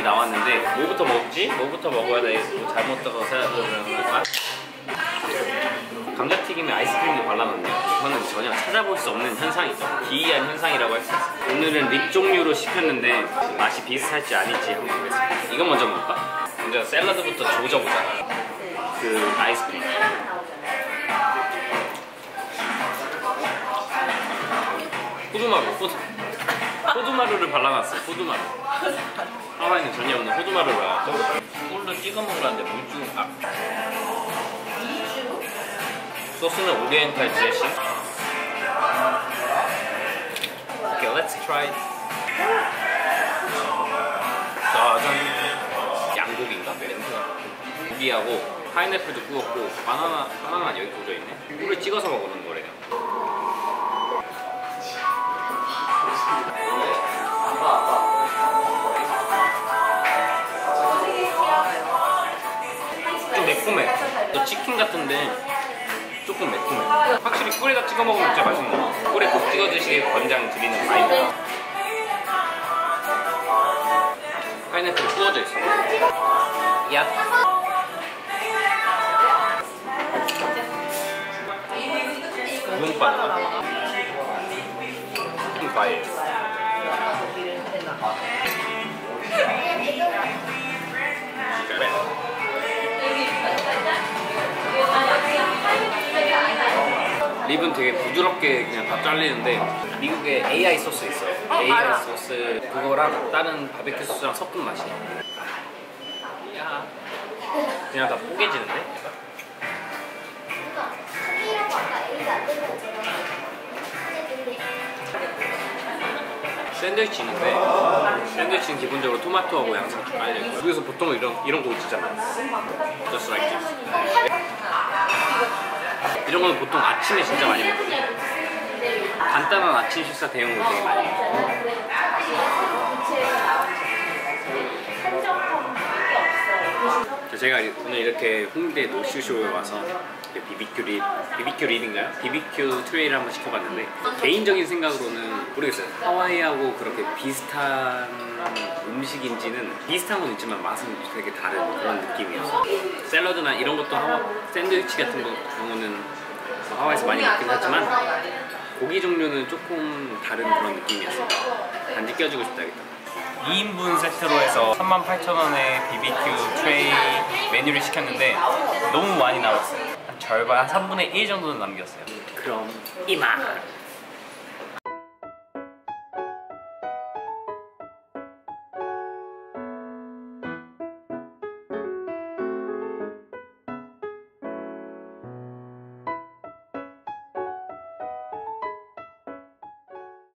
내가 내 잘못다고 생각하는 거야? 감자튀김에 아이스크림도 발라놨네요. 이거는 전혀 찾아볼 수 없는 현상이죠. 기이한 현상이라고 할 수 있어요. 오늘은 립 종류로 시켰는데 맛이 비슷할지 아닐지 한번 보겠습니다. 이거 먼저 먹을까? 먼저 샐러드부터 조져보자. 그 아이스크림. 호두마루, 호두. 호두마루를 발라놨어요. 호두마루. 하와이는 전혀 없는 호두마루를 발라놨죠. 꿀로 찍어 먹으라는데 물중 아. 소스는 오리엔탈 드레싱. 오케이, let's. 짜잔. 양고기인가? 냄새가. 고기하고 파인애플도 구웠고 바나나 바나나 여기 구워져 있네. 꿀을 찍어서 먹는 거래요. 또 치킨 같은데 조금 매콤해. 확실히 꿀에다 찍어 먹으면 진짜 맛있는 거. 꿀에 꼭 찍어 드시길 권장 드리는 바입니다. 파인애플 구워져 있어. 야. 무슨 바나나? 무슨 과 립은 되게 부드럽게 그냥 다 잘리는데 미국에 AI 소스 있어요. AI 소스 그거랑 다른 바베큐 소스랑 섞은 맛이야. 야. 그냥 다 뽀개지는데? 샌드위치 있는데 샌드위치는 기본적으로 토마토하고 양상 좀 깔려 있고 여기서 보통 이런 이런 거 있잖아. Just like this. 이런 거는 보통 아침에 진짜 많이 먹거든요. 간단한 아침 식사 대용으로 되게 많이 먹어요. 제가 오늘 이렇게 홍대 노슈쇼에 와서 BBQ 립, BBQ 립인가요? BBQ 트레이를 한번 시켜봤는데 개인적인 생각으로는 모르겠어요. 하와이하고 그렇게 비슷한 음식인지는 비슷한 건 있지만 맛은 되게 다른 그런 느낌이었어요. 샐러드나 이런 것도 하와 샌드위치 같은 거 경우는 뭐 하와이에서 많이 먹긴 하지만 고기 종류는 조금 다른 그런 느낌이었어요. 단지 껴주고 싶다 겠다. 2인분 세트로 해서 38,000원에 BBQ 트레이 메뉴를 시켰는데 너무 많이 남았어요. 한 절반, 한 3분의 1 정도는 남겼어요. 그럼 이만!